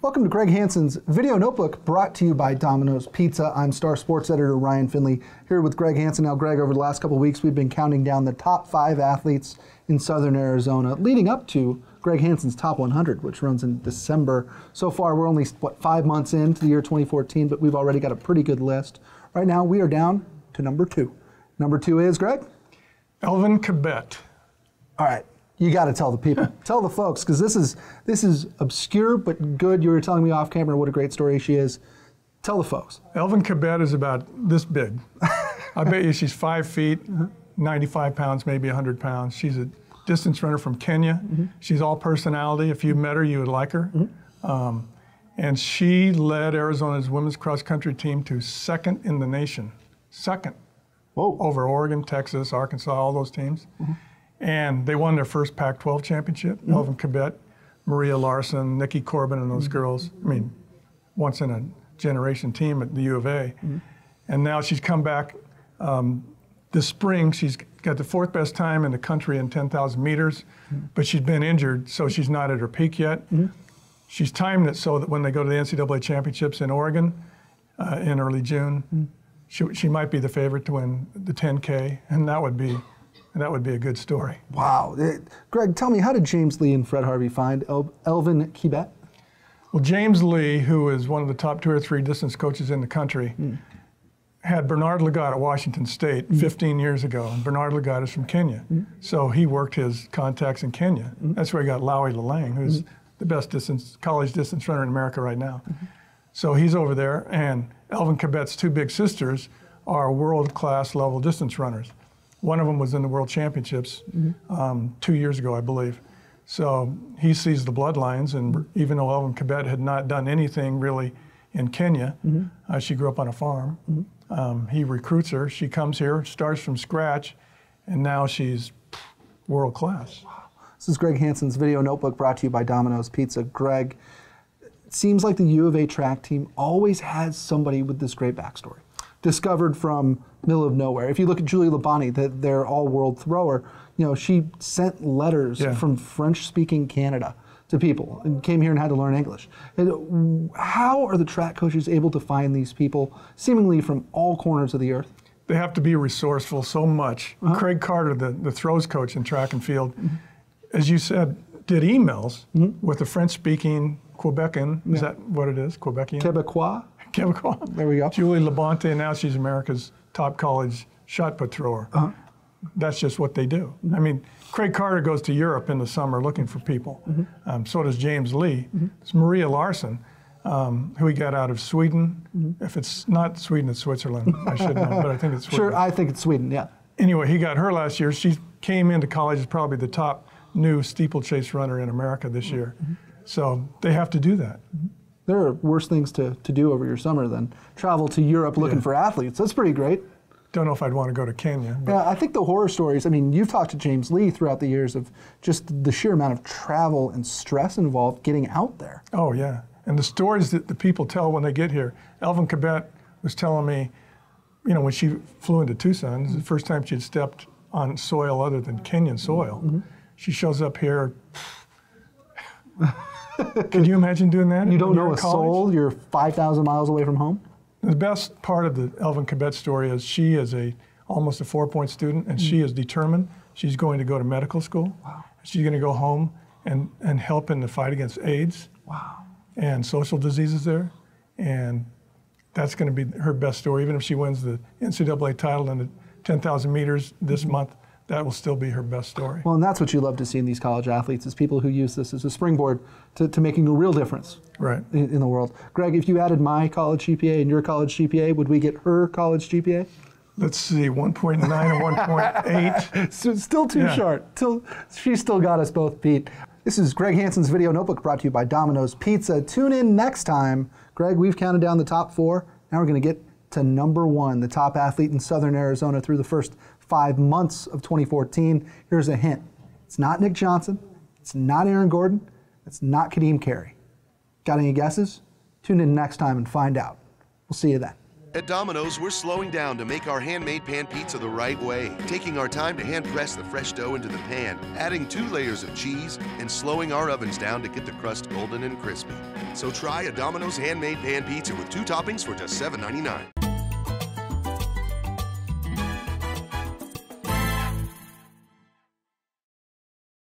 Welcome to Greg Hansen's Video Notebook brought to you by Domino's Pizza. I'm Star Sports Editor Ryan Finley here with Greg Hansen. Now, Greg, over the last couple weeks, we've been counting down the top five athletes in Southern Arizona leading up to Greg Hansen's Top 100, which runs in December. So far, we're only, what, five months into the year 2014, but we've already got a pretty good list. Right now, we are down to number two. Number two is, Greg? Elvin Kibet. All right. You got to tell the people, tell the folks, because this is this is obscure but good. You were telling me off camera what a great story she is. Tell the folks. Elvin Kibet is about this big. I bet you she's five feet, 95 pounds, maybe 100 pounds. She's a distance runner from Kenya. Mm-hmm. She's all personality. If you met her, you would like her. Mm-hmm. Um, and she led Arizona's women's cross country team to second in the nation. Second. Whoa. Over Oregon, Texas, Arkansas, all those teams. Mm-hmm and they won their first Pac-12 championship. Mm-hmm. Elvin Kibet, Maria Larsson, Nikki Corbin, and those mm-hmm. girls. I mean, once in a generation team at the U of A. Mm-hmm. And now she's come back um, this spring. She's got the fourth best time in the country in 10,000 meters, mm-hmm. but she's been injured, so she's not at her peak yet. Mm-hmm. She's timed it so that when they go to the NCAA championships in Oregon uh, in early June, mm-hmm. she, she might be the favorite to win the 10K, and that would be and that would be a good story. Wow. It, Greg, tell me, how did James Lee and Fred Harvey find El- Elvin Kibet? Well, James Lee, who is one of the top two or three distance coaches in the country, mm. had Bernard Lagat at Washington State mm. 15 years ago, and Bernard Lagat is from Kenya. Mm. So he worked his contacts in Kenya. Hmm. That's where he got Lawi Lalang, who's hmm. the best distance college distance runner in America right now. Hmm. So he's over there, and Elvin Kibet's two big sisters are world class level distance runners. One of them was in the World Championships mm-hmm. um, two years ago, I believe. So he sees the bloodlines, and even though Elvin Kibet had not done anything really in Kenya, mm-hmm. uh, she grew up on a farm. Mm-hmm. Um, he recruits her. She comes here, starts from scratch, and now she's world class. This is Greg Hansen's video notebook brought to you by Domino's Pizza. Greg, it seems like the U of A track team always has somebody with this great backstory discovered from middle of nowhere. If you look at Julie Labonte, that their all-world thrower, you know, she sent letters yeah. from French-speaking Canada to people and came here and had to learn English. And how are the track coaches able to find these people seemingly from all corners of the earth? They have to be resourceful so much. Uh-huh. Craig Carter, the, the throws coach in track and field, mm-hmm. as you said, did emails mm-hmm. with a French speaking Quebecan. Yeah. Is that what it is? Quebecian? Quebecois? There we go. Julie Labonte, now she's America's top college shot put thrower. Uh-huh. That's just what they do. Mm-hmm. I mean, Craig Carter goes to Europe in the summer looking for people. Mm-hmm. Um, so does James Lee. Mm-hmm. It's Maria Larsson, um, who he got out of Sweden. Mm-hmm. If it's not Sweden, it's Switzerland. I should know, but I think it's Sweden. Sure, I think it's Sweden, yeah. Anyway, he got her last year. She came into college as probably the top new steeplechase runner in America this year. Mm-hmm. So they have to do that. There are worse things to, to do over your summer than travel to Europe looking yeah. for athletes. That's pretty great. Don't know if I'd want to go to Kenya. Yeah, I think the horror stories, I mean, you've talked to James Lee throughout the years of just the sheer amount of travel and stress involved getting out there. Oh, yeah. And the stories that the people tell when they get here. Elvin Kibet was telling me, you know, when she flew into Tucson, this is the first time she'd stepped on soil other than Kenyan soil. Mm-hmm. She shows up here. Can you imagine doing that? You don't know a college? soul. You're 5,000 miles away from home. The best part of the Elvin Kibet story is she is a almost a four-point student, and mm. she is determined. She's going to go to medical school. Wow. She's going to go home and, and help in the fight against AIDS. Wow. And social diseases there, and that's going to be her best story. Even if she wins the NCAA title in the 10,000 meters this mm-hmm. month, that will still be her best story. Well, and that's what you love to see in these college athletes is people who use this as a springboard to, to making a real difference right. in, in the world. Greg, if you added my college GPA and your college GPA, would we get her college GPA? Let's see, 1.9 and 1.8. so still too yeah. short. Still, she still got us both beat. This is Greg Hansen's video notebook brought to you by Domino's Pizza. Tune in next time. Greg, we've counted down the top four. Now we're going to get to number one, the top athlete in Southern Arizona through the first five months of 2014. Here's a hint it's not Nick Johnson, it's not Aaron Gordon, it's not Ka'Deem Carey. Got any guesses? Tune in next time and find out. We'll see you then. At Domino's, we're slowing down to make our handmade pan pizza the right way, taking our time to hand press the fresh dough into the pan, adding two layers of cheese, and slowing our ovens down to get the crust golden and crispy. So try a Domino's handmade pan pizza with two toppings for just $7.99.